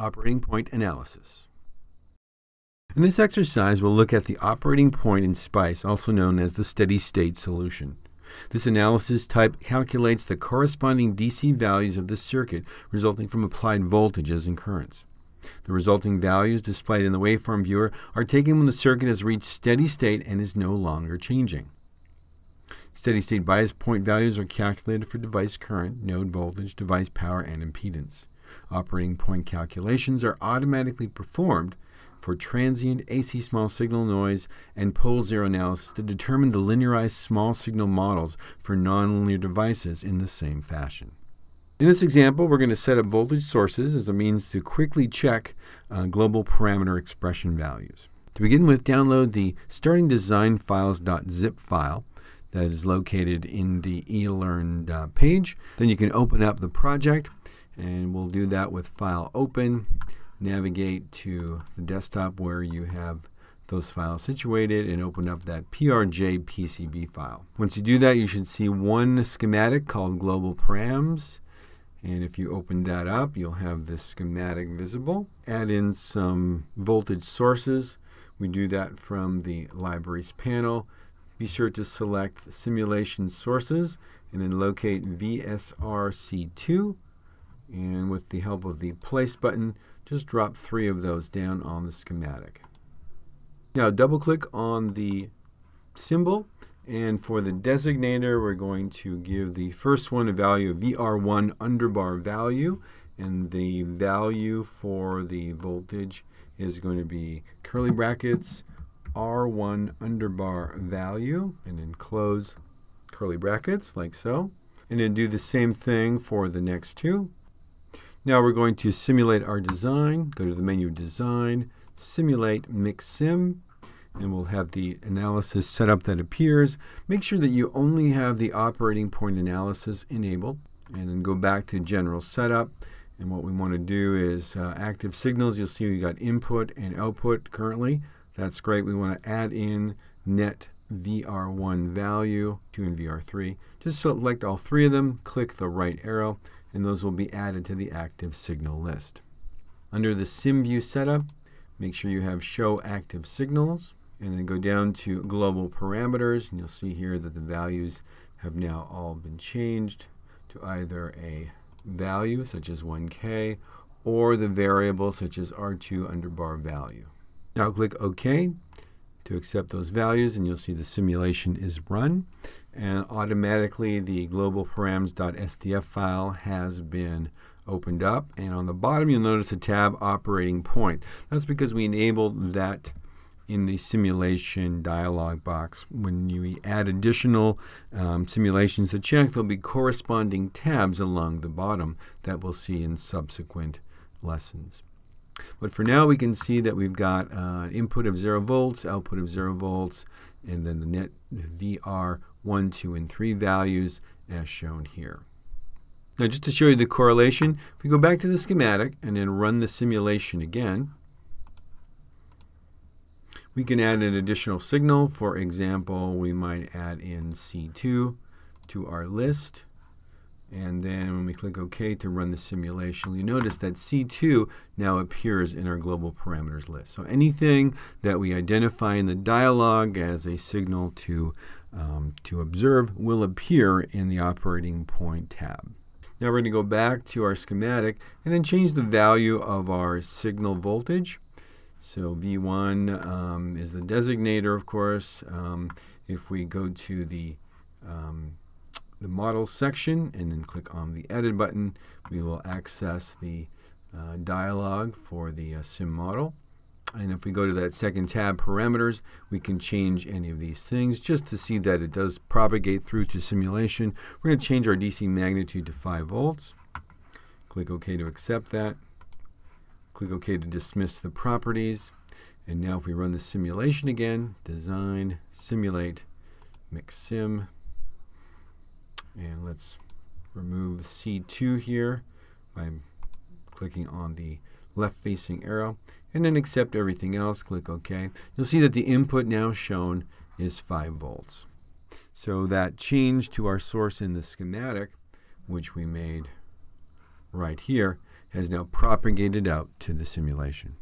Operating point analysis. In this exercise, we'll look at the operating point in SPICE, also known as the steady state solution. This analysis type calculates the corresponding DC values of the circuit resulting from applied voltages and currents. The resulting values displayed in the waveform viewer are taken when the circuit has reached steady state and is no longer changing. Steady state bias point values are calculated for device current, node voltage, device power, and impedance. Operating point calculations are automatically performed for transient AC small signal noise and pole zero analysis to determine the linearized small signal models for nonlinear devices in the same fashion. In this example, we're going to set up voltage sources as a means to quickly check uh, global parameter expression values. To begin with, download the starting design files.zip file that is located in the eLearn uh, page. Then you can open up the project, and we'll do that with File Open. Navigate to the desktop where you have those files situated and open up that PRJ PCB file. Once you do that, you should see one schematic called Global Params. And if you open that up, you'll have this schematic visible. Add in some voltage sources. We do that from the libraries panel. Be sure to select simulation sources and then locate VSRC2. And with the help of the place button, just drop three of those down on the schematic. Now double click on the symbol and for the designator we're going to give the first one a value of VR1 underbar value and the value for the voltage is going to be curly brackets R1 underbar value and then close curly brackets like so. And then do the same thing for the next two. Now we're going to simulate our design. Go to the menu Design, Simulate Mix Sim, and we'll have the analysis setup that appears. Make sure that you only have the operating point analysis enabled, and then go back to General Setup. And what we want to do is uh, active signals. You'll see we've got input and output currently. That's great. We want to add in net VR1 value, 2 and VR3. Just select all three of them, click the right arrow, and those will be added to the active signal list. Under the SimView setup, make sure you have Show Active Signals, and then go down to Global Parameters, and you'll see here that the values have now all been changed to either a value, such as 1K, or the variable, such as R2 underbar value. Now click OK to accept those values and you'll see the simulation is run and automatically the global params.sdf file has been opened up and on the bottom you'll notice a tab operating point. That's because we enabled that in the simulation dialog box. When you add additional um, simulations to check, there'll be corresponding tabs along the bottom that we'll see in subsequent lessons. But for now, we can see that we've got uh, input of 0 volts, output of 0 volts, and then the net VR 1, 2, and 3 values as shown here. Now, just to show you the correlation, if we go back to the schematic and then run the simulation again, we can add an additional signal. For example, we might add in C2 to our list. And then when we click OK to run the simulation, you notice that C2 now appears in our global parameters list. So anything that we identify in the dialog as a signal to, um, to observe will appear in the operating point tab. Now we're going to go back to our schematic and then change the value of our signal voltage. So V1 um, is the designator, of course. Um, if we go to the um, the model section and then click on the edit button, we will access the uh, dialog for the uh, sim model. And if we go to that second tab, parameters, we can change any of these things just to see that it does propagate through to simulation. We're going to change our DC magnitude to 5 volts. Click OK to accept that. Click OK to dismiss the properties. And now if we run the simulation again, design, simulate, mix sim, and let's remove C2 here by clicking on the left facing arrow and then accept everything else. Click OK. You'll see that the input now shown is 5 volts. So that change to our source in the schematic, which we made right here, has now propagated out to the simulation.